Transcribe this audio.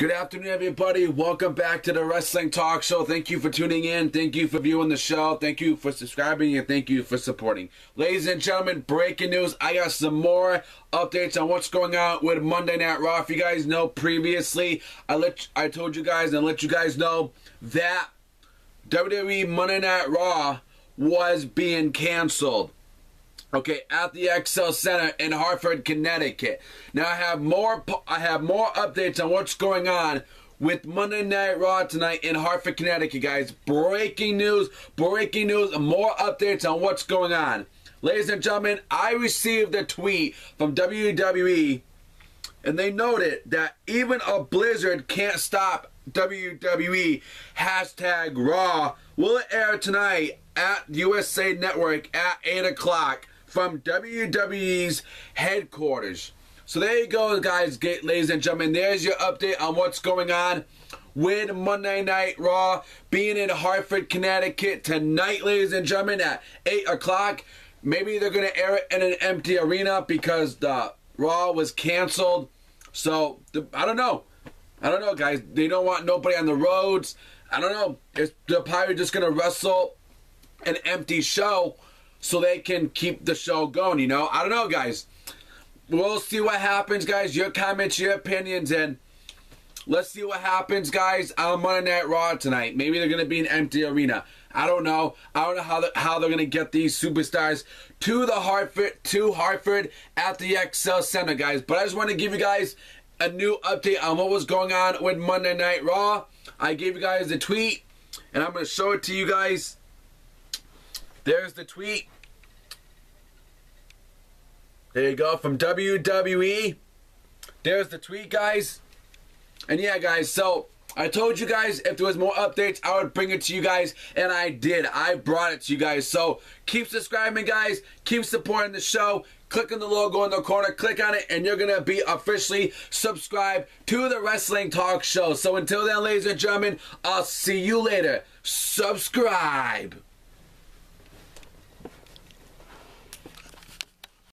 Good afternoon, everybody. Welcome back to the Wrestling Talk Show. Thank you for tuning in. Thank you for viewing the show. Thank you for subscribing and thank you for supporting. Ladies and gentlemen, breaking news. I got some more updates on what's going on with Monday Night Raw. If you guys know previously, I let I told you guys and let you guys know that WWE Monday Night Raw was being canceled. Okay, at the XL Center in Hartford, Connecticut. Now I have more. I have more updates on what's going on with Monday Night Raw tonight in Hartford, Connecticut, guys. Breaking news! Breaking news! More updates on what's going on. Ladies and gentlemen, I received a tweet from WWE, and they noted that even a blizzard can't stop WWE. Hashtag Raw will it air tonight at USA Network at 8 o'clock from WWE's headquarters. So there you go, guys, ladies and gentlemen. There's your update on what's going on with Monday Night Raw being in Hartford, Connecticut tonight, ladies and gentlemen, at 8 o'clock. Maybe they're going to air it in an empty arena because the Raw was canceled. So, I don't know. I don't know, guys. They don't want nobody on the roads. I don't know. It's, they're probably just going to wrestle an empty show so they can keep the show going, you know? I don't know, guys. We'll see what happens, guys. Your comments, your opinions, and let's see what happens, guys, on Monday Night Raw tonight. Maybe they're going to be an empty arena. I don't know. I don't know how, the, how they're going to get these superstars to the Hartford, to Hartford at the XL Center, guys. But I just want to give you guys a new update on what was going on with Monday Night Raw. I gave you guys a tweet, and I'm going to show it to you guys. There's the tweet. There you go from WWE. There's the tweet, guys. And yeah, guys, so I told you guys if there was more updates, I would bring it to you guys, and I did. I brought it to you guys. So keep subscribing, guys. Keep supporting the show. Click on the logo in the corner, click on it, and you're going to be officially subscribed to the Wrestling Talk Show. So until then, ladies and gentlemen, I'll see you later. Subscribe.